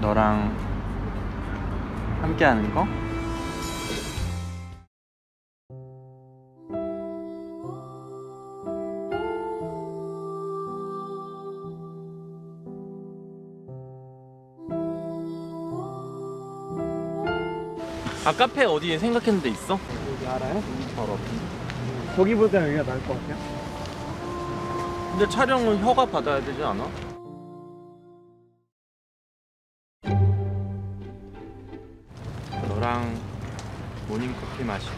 너랑 함께 하는 거? 아 카페 어디 생각했는 데 있어? 여기 알아요? 바로 거기보다 여기가 나을 것 같아요. 근데 촬영은 혀가 받아야 되지 않아? 너랑 모닝커피 마시고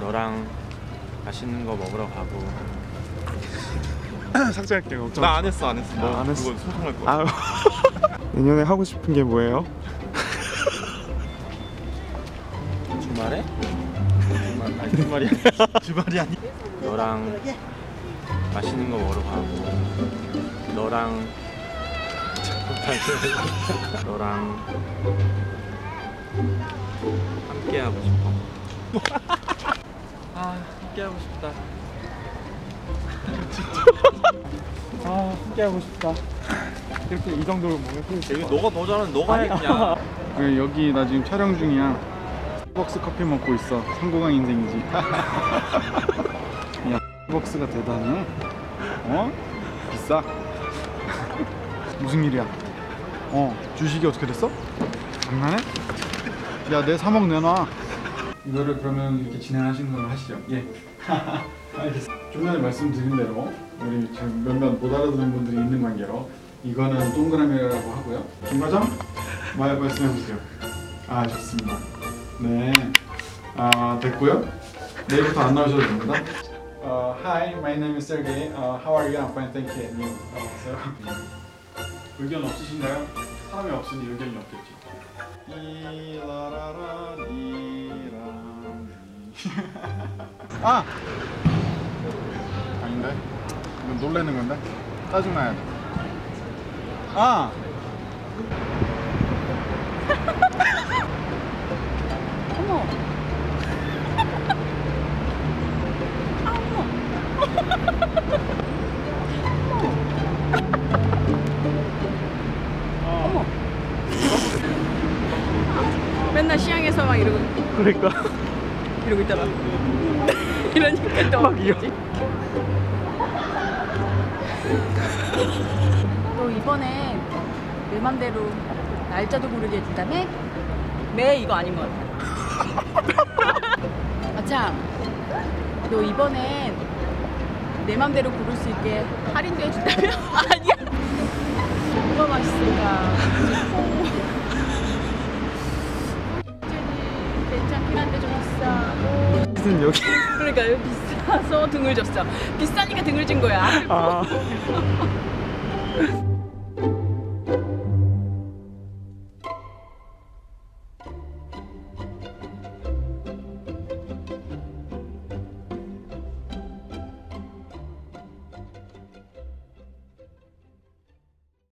너랑 맛있는 거 먹으러 가고 삭제할게요. 걱정 나 안 했어 안 했어 아, 안 했어? 그거 소송할 거야 아, 내년에 하고 싶은 게 뭐예요? 주말에? 주말, 아니 주말이 아니 주말이 아니 너랑 맛있는 거 먹으러 가고 너랑 너랑 함께 하고 싶어 아 함께 하고 싶다 아, 함께 하고 싶다. 이렇게 이 정도로 먹으면 이거 너가 더 잘하는 너가 해 그냥 그 여기 나 지금 촬영 중이야. 박스 커피 먹고 있어. 성공한 인생이지. 야, 박스가 대단해. 어? 비싸. 무슨 일이야? 어, 주식이 어떻게 됐어? 장난해? 야, 내 3억 내놔. 이거를 그러면 이렇게 진행하시는 걸로 하시죠. 예. 알겠습니다. 좀 전에 말씀드린 대로 우리 지금 몇몇 못 알아듣는 분들이 있는 관계로 이거는 동그라미라고 하고요. 김 과장 말 말씀해 보세요. 아 좋습니다. 네. 아 됐고요. 내일부터 안 나오셔도 됩니다. Uh, hi, my name is Sergey. Uh, how are you? I'm fine, thank you. And you? Uh, so, 의견 없으신가요? 사람이 없으니 의견이 없겠지. 아! 아닌데? 이건 놀래는 건데? 짜증나야 돼. 아! 맨날 시향에서 막 이러고 그러니까. 이러고 있다가 이러니까 또막 이러- 웃기지. 너 이번에 내 맘대로 날짜도 고르게 해준다며? 매 이거 아닌 것 같아. 아참, 너 이번엔 내 맘대로 고를 수 있게 할인도 해준다며? 아니야. 뭐가 맛있을까? 한데 좀 비싸고. 무슨 여기. 그러니까 여기 비싸서 등을 졌어. 비싸니까 등을 진 거야. 아.